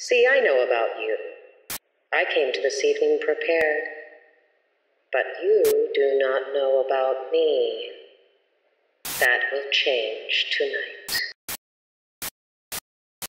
See, I know about you. I came to this evening prepared. But you do not know about me. That will change tonight.